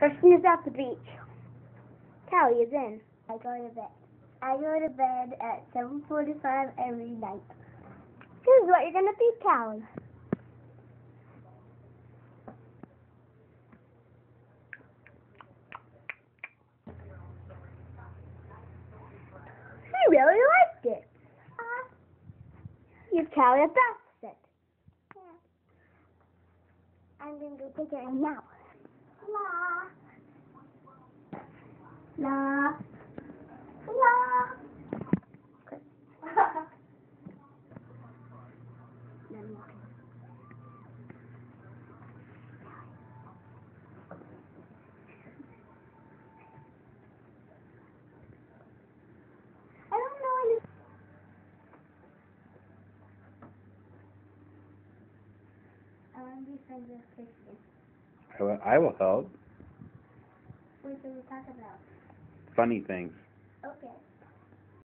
Kristen is at the beach. Callie is in. I go to bed. I go to bed at 7.45 every night. Here's what you're gonna be, Callie. She really liked it. Uh, Give Callie a basket. I'm going to go take it now. La. La. La. I don't know. I want to be friends with Kristen. I will, I will help. What should we talk about? Funny things. Okay.